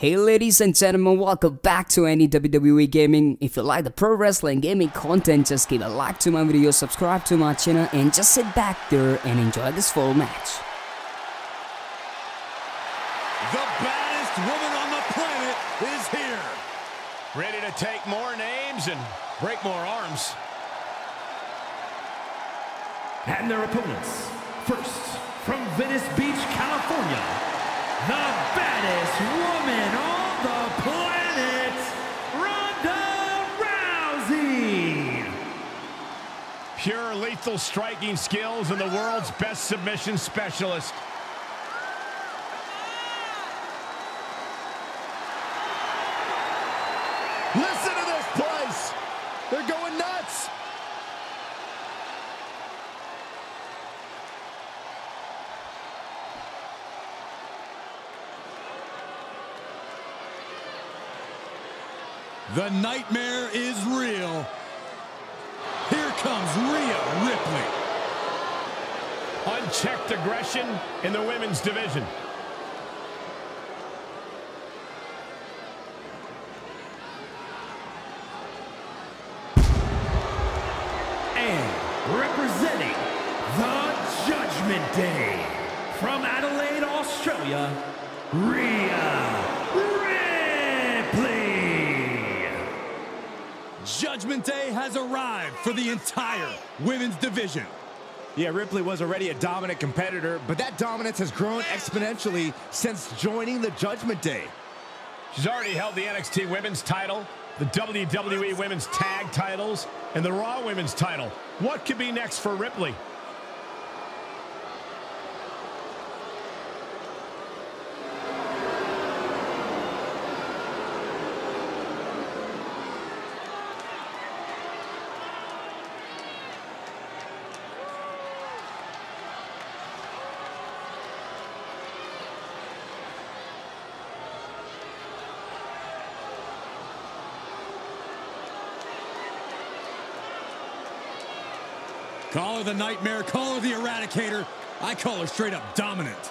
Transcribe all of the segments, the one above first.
Hey ladies and gentlemen, welcome back to Anny WWE Gaming. If you like the pro wrestling gaming content, just give a like to my video, subscribe to my channel, and just sit back there and enjoy this full match. The baddest woman on the planet is here. Ready to take more names and break more arms. And their opponents, first, from Venice Beach, California, the baddest woman on the planet, Ronda Rousey. Pure lethal striking skills and the world's best submission specialist. Listen to this place. They're going nuts. The nightmare is real. Here comes Rhea Ripley. Unchecked aggression in the women's division. And representing the Judgment Day, from Adelaide, Australia, Rhea Ripley. Judgment Day has arrived for the entire women's division. Yeah, Ripley was already a dominant competitor, but that dominance has grown exponentially since joining the Judgment Day. She's already held the NXT Women's title, the WWE Women's Tag titles, and the Raw Women's title. What could be next for Ripley? Call her the Nightmare, call her the Eradicator. I call her straight up dominant.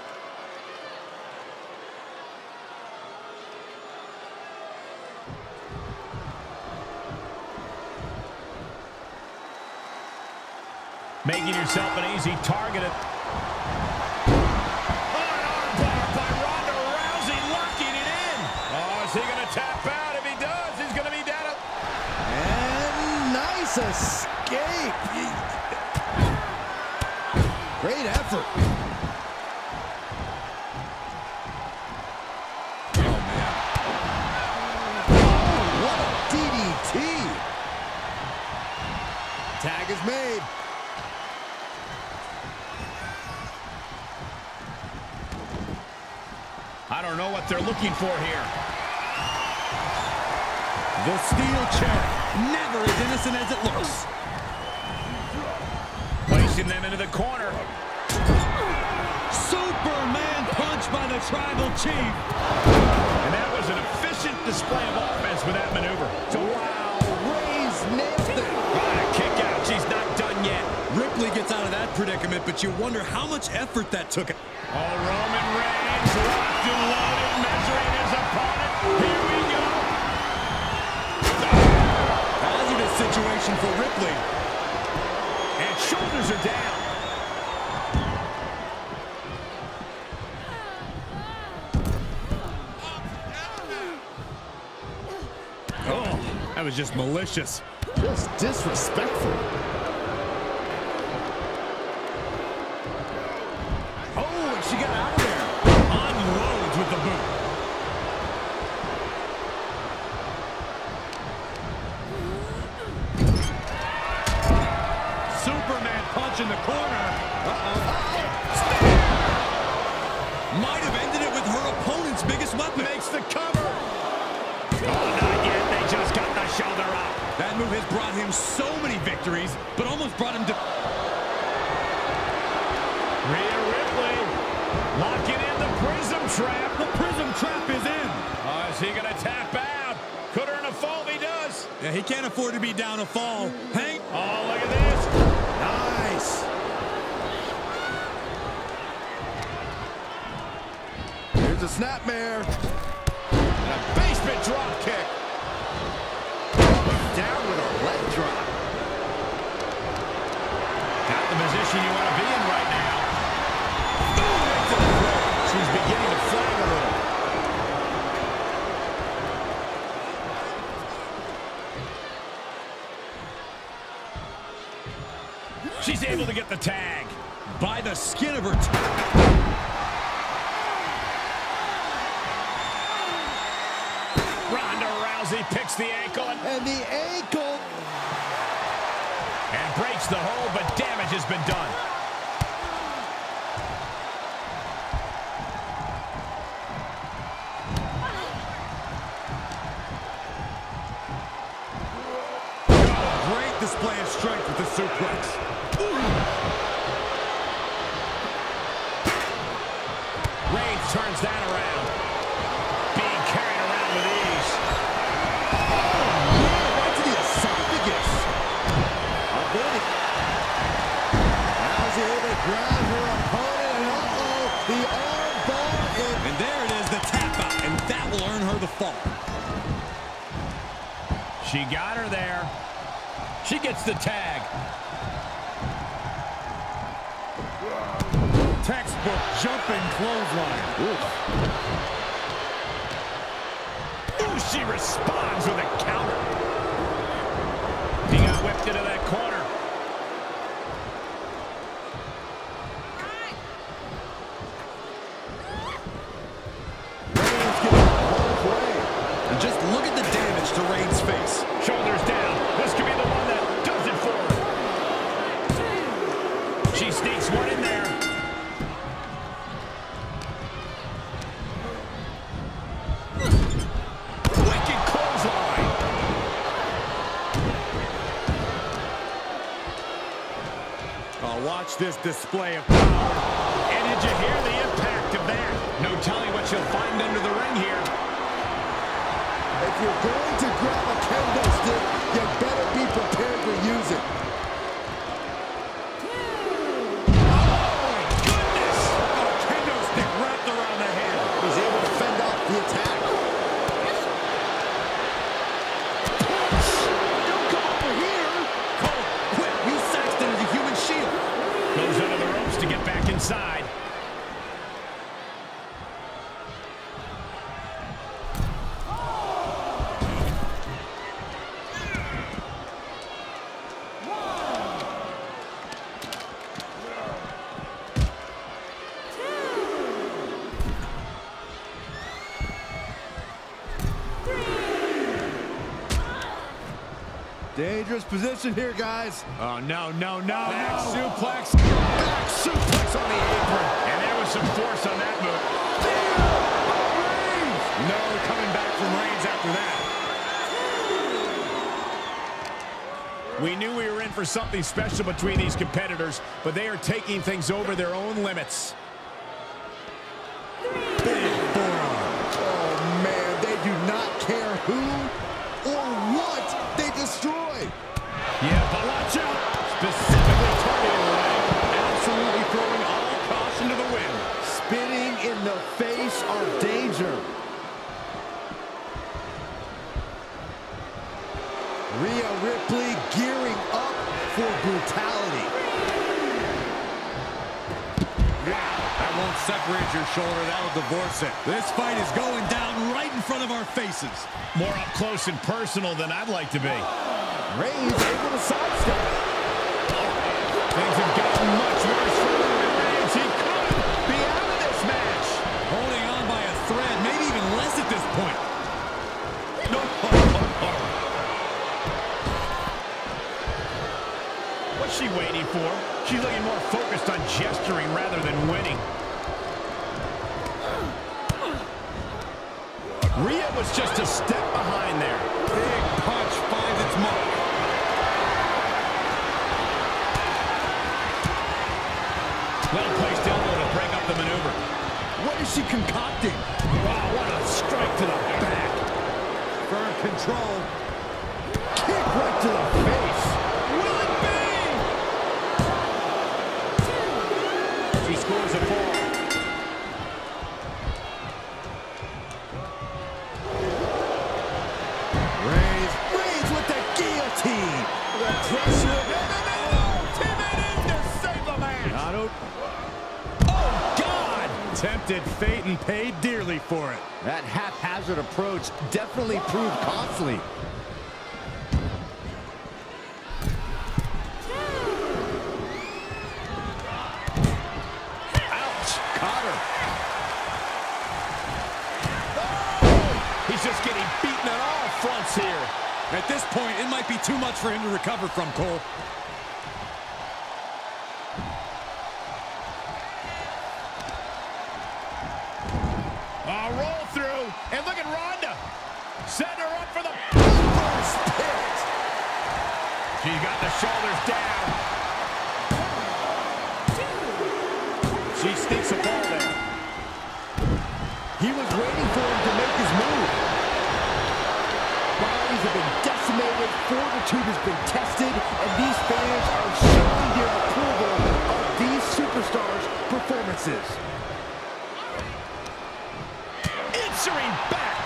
Making yourself an easy target. At... Oh, oh is he going to tap out? If he does, he's going to be down. And nice escape. Great effort. Oh. Oh, what a DDT. Tag is made. I don't know what they're looking for here. The steel chair, never as innocent as it looks. Placing them into the corner. Superman punch by the Tribal Chief. And that was an efficient display of offense with that maneuver. Wow, Ray's nailed it. what a kick out. She's not done yet. Ripley gets out of that predicament, but you wonder how much effort that took. Oh, Roman Reigns locked and loaded, measuring his opponent. Here we go. Hazardous situation for Ripley. Shoulders are down. Oh, that was just malicious. Just disrespectful. Oh, and she got out of there. Unloads with the boot. Superman punch in the corner. Uh-oh. Might have ended it with her biggest weapon. Makes the cover. Oh, not yet. They just got the shoulder up. That move has brought him so many victories, but almost brought him to... Rhea Ripley locking in the prism trap. The prism trap is in. Oh, is he going to tap out? Could earn a fall if he does. Yeah, he can't afford to be down a fall. Hank. Oh, look at this. snapmare. And a basement drop kick. Down with a leg drop. Not the position you want to be in right now. She's beginning to flag a little. She's able to get the tag by the skin of her teeth. Ronda Rousey picks the ankle and, And the ankle. and breaks the hold, but damage has been done. Great display of strength with the suplex. Reigns turns that around. Grab her opponent. And uh-oh, the arm bar. And And there it is, the tap out. And that will earn her the fall. She got her there. She gets the tag. Textbook jumping clothesline. Ooh, she responds with a counter. She sneaks one in there. Wicked clothesline. Oh, watch this display of power. And did you hear the impact of that? No telling what you'll find under the ring here. If you're going Dangerous position here, guys. Oh, no, no, no, Back no. suplex. Back suplex on the apron. And there was some force on that move. No coming back from Reigns after that. We knew we were in for something special between these competitors, but they are taking things over their own limits. Big forearm. Oh, man, they do not care who or what they destroy. Yeah, but watch out. Specifically That won't separate your shoulder. That'll divorce it. This fight is going down right in front of our faces. More up close and personal than I'd like to be. Reigns able to sidestep. Oh, Things have gotten much worse for Roman Reigns. He could be out of this match. Holding on by a thread, maybe even less at this point. No. What's she waiting for? She's looking more focused on gesturing rather than winning. Rhea was just a step behind there. Big punch finds its mark. Well-placed elbow to break up the maneuver. What is she concocting? Wow, what a strike to the back. Firm control. Kick right to the Tempted fate and paid dearly for it. That haphazard approach definitely proved costly. At this point, it might be too much for him to recover from, Cole. He was waiting for him to make his move. Bodies have been decimated, fortitude has been tested, and these fans are showing their approval of these superstars' performances. Answering back.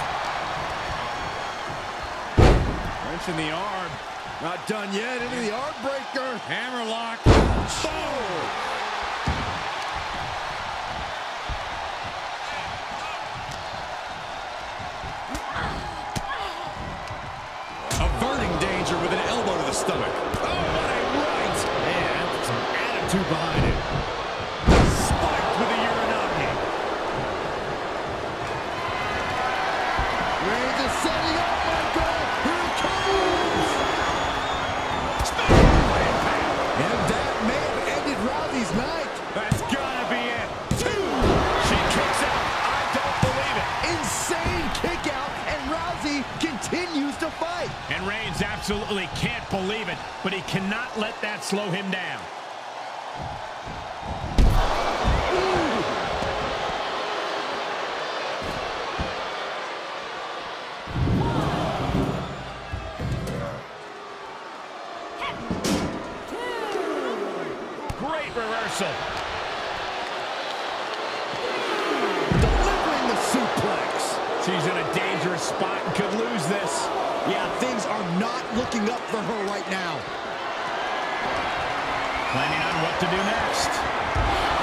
Wrench in the arm. Not done yet, into the arm breaker. Hammerlock. Oh! Stomach. Oh, what a right. Man, some attitude behind it. Spiked with a Uranage. Reigns is setting up, absolutely can't believe it, but he cannot let that slow him down. Her right now. Planning on what to do next.